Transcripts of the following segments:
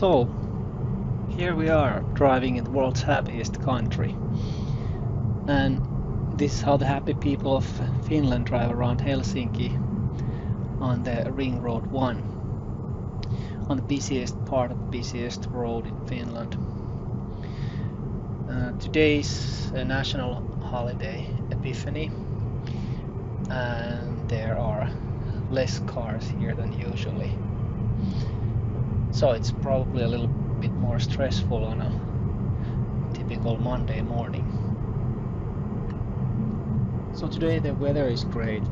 So, here we are driving in the world's happiest country. And this is how the happy people of Finland drive around Helsinki on the Ring Road 1, on the busiest part of the busiest road in Finland. Uh, today's a national holiday, Epiphany, and there are less cars here than usually. So it's probably a little bit more stressful on a typical Monday morning. So today the weather is great.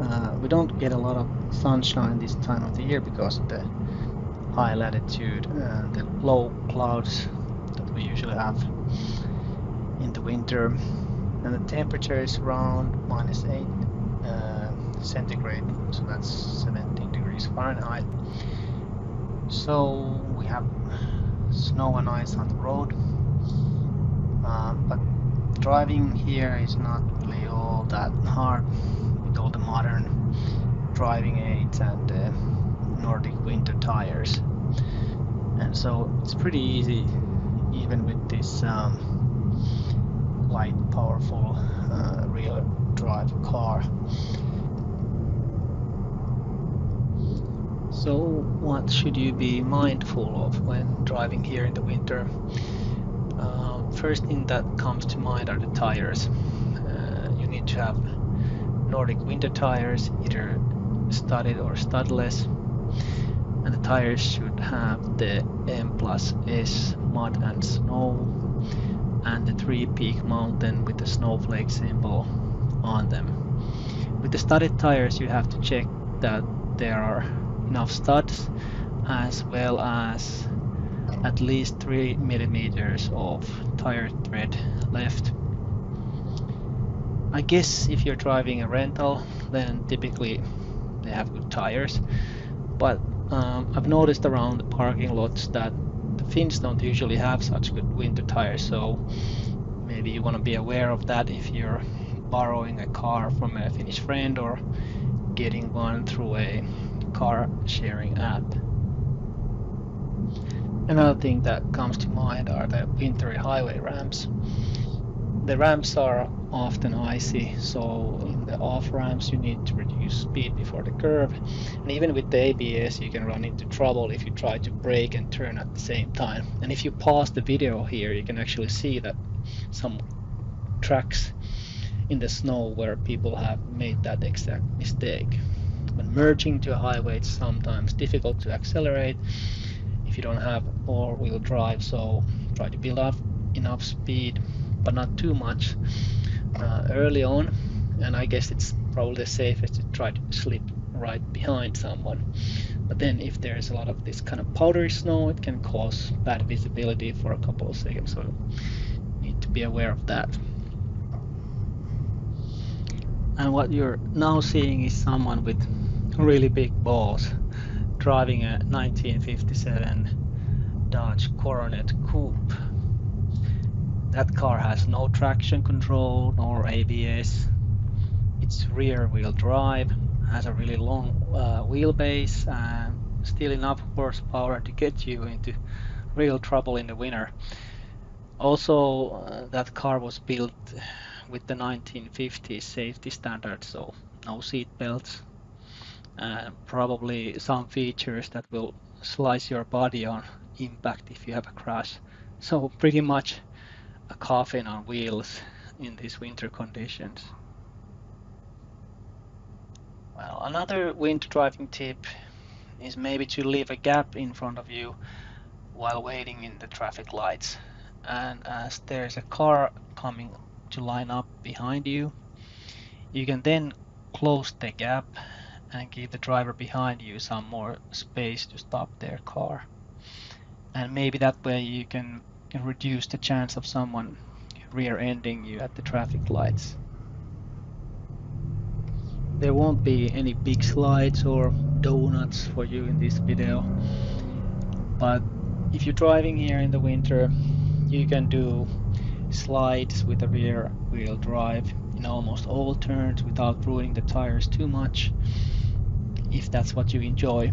Uh, we don't get a lot of sunshine this time of the year because of the high latitude and the low clouds that we usually have in the winter. And the temperature is around minus 8 uh, centigrade, so that's 17 degrees Fahrenheit. So we have snow and ice on the road, uh, but driving here is not really all that hard with all the modern driving aids and uh, Nordic winter tires. And so it's pretty easy even with this um, light, powerful uh, rear drive car. So what should you be mindful of when driving here in the winter? Uh, first thing that comes to mind are the tires. Uh, you need to have Nordic winter tires, either studded or studless. And the tires should have the M plus S mud and snow and the three peak mountain with the snowflake symbol on them. With the studded tires you have to check that there are enough studs as well as at least 3 millimeters of tire tread left. I guess if you're driving a rental then typically they have good tires but um, I've noticed around the parking lots that the Finns don't usually have such good winter tires so maybe you want to be aware of that if you're borrowing a car from a Finnish friend or getting one through a car sharing app. Another thing that comes to mind are the wintry highway ramps. The ramps are often icy, so in the off ramps you need to reduce speed before the curve. And even with the ABS you can run into trouble if you try to brake and turn at the same time. And if you pause the video here you can actually see that some tracks in the snow where people have made that exact mistake. When merging to a highway, it's sometimes difficult to accelerate if you don't have all-wheel drive, so try to build up enough speed, but not too much uh, early on. And I guess it's probably the safest to try to slip right behind someone. But then if there's a lot of this kind of powdery snow, it can cause bad visibility for a couple of seconds, so you need to be aware of that. And what you're now seeing is someone with really big balls driving a 1957 Dodge Coronet Coupe. That car has no traction control nor ABS. It's rear wheel drive, has a really long uh, wheelbase and still enough horsepower to get you into real trouble in the winter. Also, uh, that car was built with the 1950s safety standards, so no seat belts, and probably some features that will slice your body on impact if you have a crash. So pretty much a coffin on wheels in these winter conditions. Well, another winter driving tip is maybe to leave a gap in front of you while waiting in the traffic lights. And as there's a car coming to line up behind you. You can then close the gap and give the driver behind you some more space to stop their car. And maybe that way you can, can reduce the chance of someone rear-ending you at the traffic lights. There won't be any big slides or donuts for you in this video, but if you're driving here in the winter, you can do slides with a rear wheel drive in almost all turns without ruining the tires too much if that's what you enjoy